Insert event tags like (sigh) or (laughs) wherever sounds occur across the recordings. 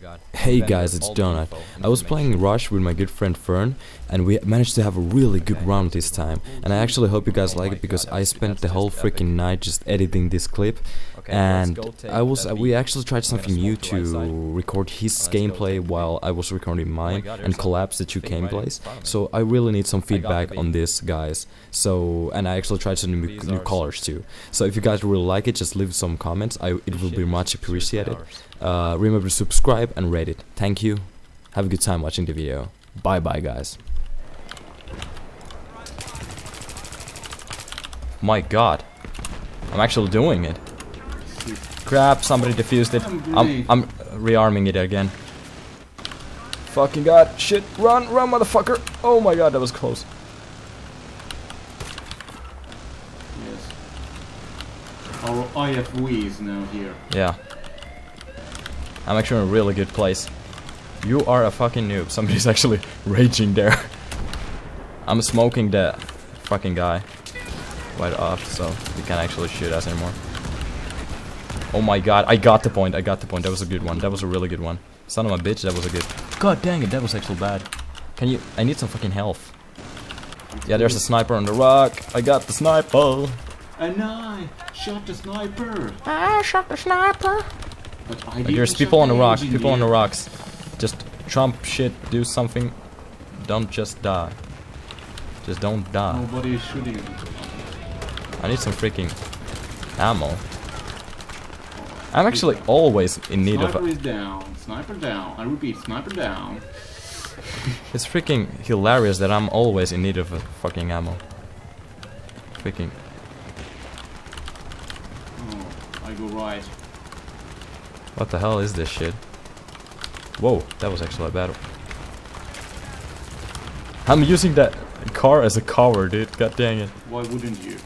god. Hey guys, it's DONOD. I was playing Rush with my good friend Fern, and we managed to have a really good round this time. And I actually hope you guys like it because I spent the whole freaking night just editing this clip. And I was uh, we actually tried something new smoke the right to record his Let's gameplay while I was recording mine god, and collapse the two gameplays. front of me. So I really need some feedback on this, guys. So and I actually tried some new, new colors too. So if you guys really like it, just leave some comments. I it will be much appreciated. Uh, remember to subscribe and rate it. Thank you. Have a good time watching the video. Bye bye, guys. My god. I'm actually doing it. Crap, somebody defused it. I'm, I'm rearming it again. Fucking god, shit, run, run, motherfucker. Oh my god, that was close. Yes. Our IFV is now here. Yeah. I'm actually in a really good place. You are a fucking noob. Somebody's (laughs) actually raging there. I'm smoking the fucking guy right off, so he can't actually shoot us anymore. Oh my god, I got the point, I got the point. That was a good one. That was a really good one. Son of a bitch, that was a good. God dang it, that was actually bad. Can you. I need some fucking health. Yeah, there's a sniper on the rock. I got the sniper. And I shot the sniper. I shot the sniper. Like, there's people on the rocks, people on the rocks. Just trump shit, do something. Don't just die. Just don't die. Nobody is shooting. I need some freaking ammo. I'm actually always in need of Sniper a, is down. Sniper down. I repeat, sniper down. (laughs) It's freaking hilarious that I'm always in need of a fucking ammo. Freaking Oh, I go right. What the hell is this shit? Whoa, that was actually a battle. I'm using that car as a cover, dude. God dang it. Why wouldn't you?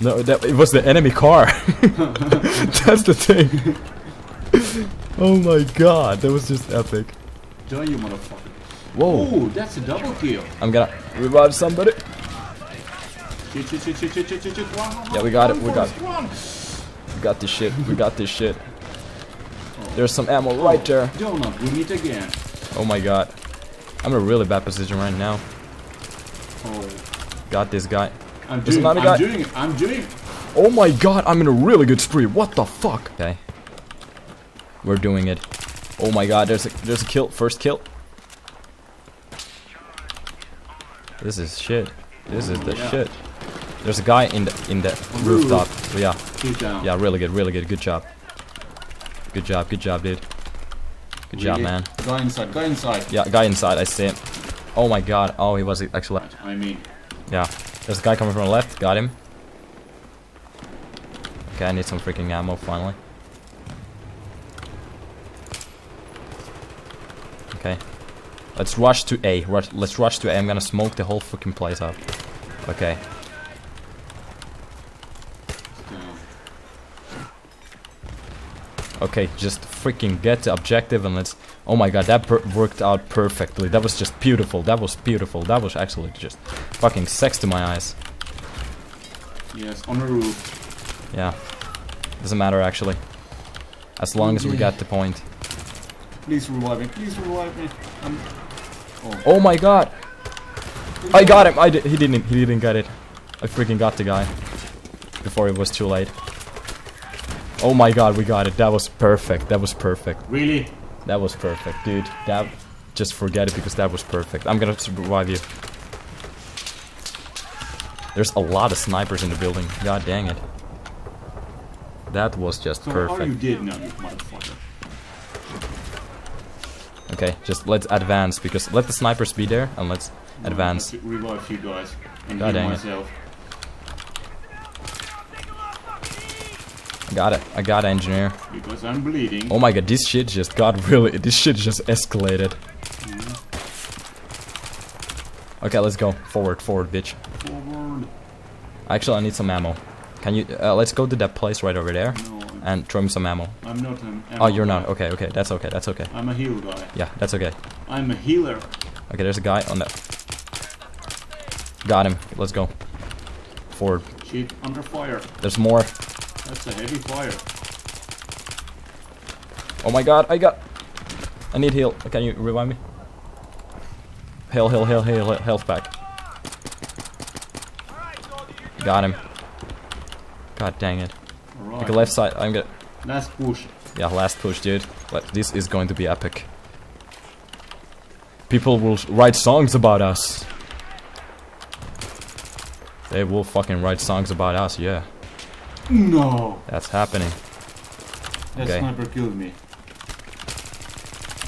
No, that it was the enemy car. (laughs) (laughs) That's the thing. oh my god, that was just epic. Die, you motherfucker. Whoa, Oh, that's a double kill. I'm gonna revive somebody. Yeah, we got it, we got Forrest, Run. We got this shit. We got this shit. There's some ammo right there. DONOD, we meet again. Oh my god. I'm in a really bad position right now. Oh, Got this guy. I'm There's doing, another I'm guy. doing it. I'm doing it. Oh my god, I'm in a really good spree. What the fuck? Okay. We're doing it. Oh my god, there's a there's a kill. First kill. This is shit. This is the Yeah. shit. There's a guy in the in the On the rooftop. Yeah. Yeah, really good, really good. Good job. Good job, good job, dude. Good job, man. Guy inside, guy inside. Yeah, guy inside, I see him. Oh my god. Oh, he was actually. I mean, Yeah. There's a guy coming from the left. Got him. Okay, I need some freaking ammo finally. Okay. Let's rush to A. Rush, let's rush to A. I'm gonna smoke the whole fucking place up. Okay. he's down. Okay, just freaking get the objective and let's... Oh my god, that worked out perfectly. That was just beautiful. That was beautiful. That was actually just fucking sex to my eyes. Yes, on the roof. Yeah. Doesn't matter actually. As long as we got the point. Please revive me. Please revive me. I'm. Oh, oh my god! I got him! I di he didn't he didn't get it. I freaking got the guy. Before it was too late. Oh my god, we got it. That was perfect. That was perfect. Really? That was perfect, dude. That just forget it because that was perfect. I'm gonna survive you. There's a lot of snipers in the building. God dang it. That was just So are you perfect. dead now, you motherfucker? Okay, just let's advance because let the snipers be there and let's advance. I have to revive you guys and God heal dang it. Got it. I got it, engineer. Because I'm bleeding. Oh my god, this shit just got really. This shit just escalated. Okay, let's go. Forward, forward, bitch. Forward. Actually, I need some ammo. Can you. Uh, let's go to that place right over there No, and throw me some ammo. I'm not an. Oh, you're ammo not. Okay, okay. That's okay. That's okay. I'm a heal guy. Yeah, that's okay. I'm a healer. Okay, there's a guy on that. Got him. Let's go. Forward. Shit, under fire. There's more. That's a heavy fire. Oh my god, I got. I need heal. Can you revive me? Heal, heal, heal, heal, heal, health back. Got him. God dang it. Alright. Okay, left side. I'm gonna. Last push. Yeah, last push, dude. This is going to be epic. People will write songs about us. They will fucking write songs about us, yeah. No! That's happening. That Okay. sniper killed me.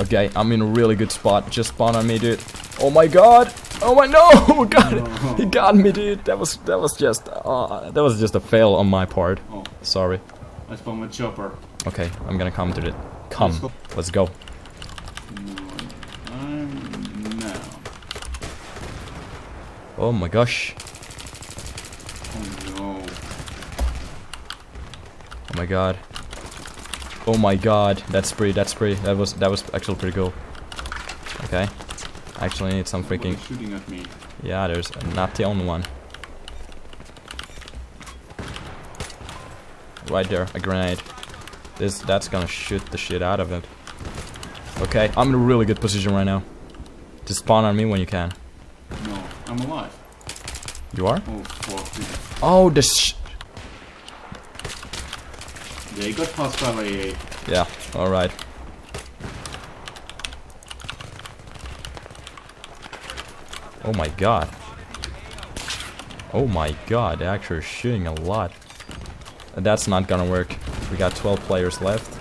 Okay, I'm in a really good spot. Just spawn on me, dude. Oh my god! Oh my no! (laughs) God, No. he got me, dude. That was that was just uh, that was just a fail on my part. Oh, Sorry. I spawned my chopper. Okay, I'm gonna come to it. Come, Let's go. let's go. No, I'm now. Oh my gosh. Oh no. Oh my god. Oh my god. That's pretty. That's pretty. That was that was actually pretty cool. Okay. Actually need some freaking. Shooting at me. Yeah, there's not the only one. Right there, a grenade. This that's gonna shoot the shit out of it. Okay, I'm in a really good position right now. Just spawn on me when you can. No, I'm alive. You are? Oh fuck. Oh, the sh. They got hostile AA. Yeah. All right. Oh my god. Oh my god, they're actually shooting a lot. And That's not gonna work. We got 12 players left.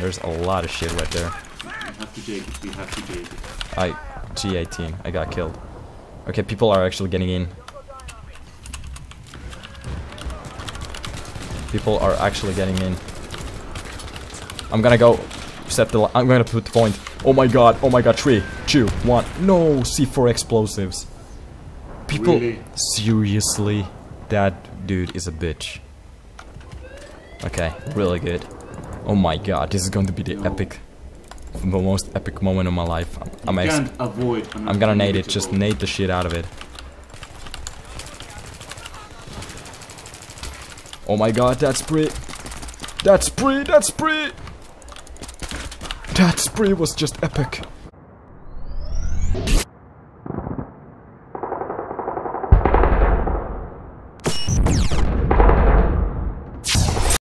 There's a lot of shit right there. We have to take it, we have to take it. I G18. I got killed. Okay, people are actually getting in. People are actually getting in. I'm gonna go set the. I'm gonna put the point. Oh my god! Oh my god! Three, two, one. No C4 explosives. People, Really? seriously, that dude is a bitch. Okay, really good. Oh my god! This is going to be the No. epic, the most epic moment of my life. I'm, I'm can't avoid. I'm gonna nade it, just nade the shit out of it. Oh my god, that spree! That spree, that spree! That spree was just epic.